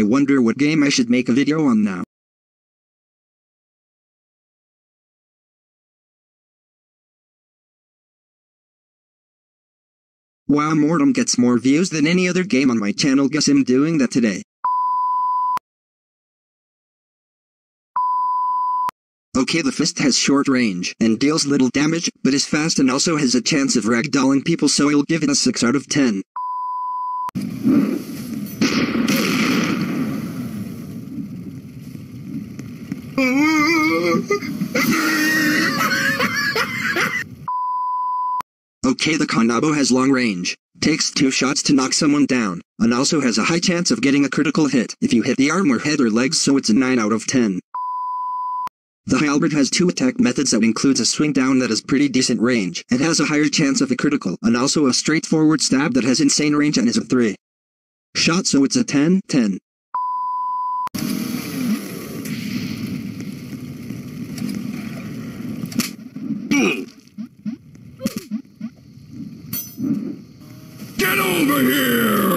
I wonder what game I should make a video on now. Wow Mortem gets more views than any other game on my channel guess I'm doing that today. Okay the fist has short range and deals little damage, but is fast and also has a chance of ragdolling people so I'll give it a 6 out of 10. Okay the Kanabo has long range, takes two shots to knock someone down, and also has a high chance of getting a critical hit if you hit the arm or head or legs so it's a 9 out of 10. The halberd has two attack methods that includes a swing down that has pretty decent range and has a higher chance of a critical and also a straightforward stab that has insane range and is a 3. Shot so it's a 10, 10. Over here!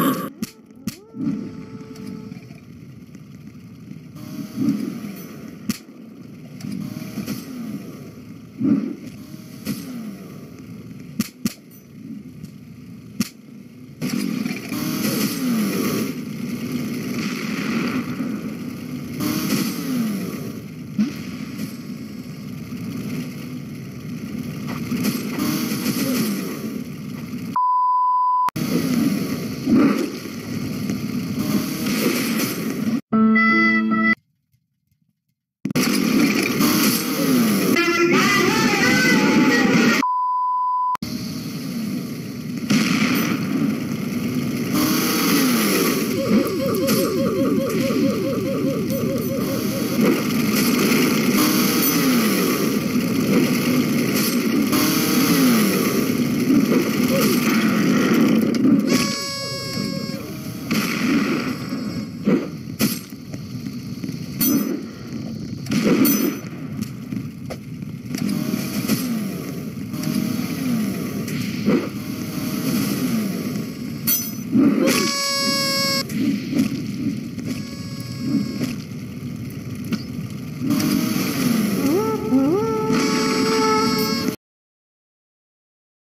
Hey!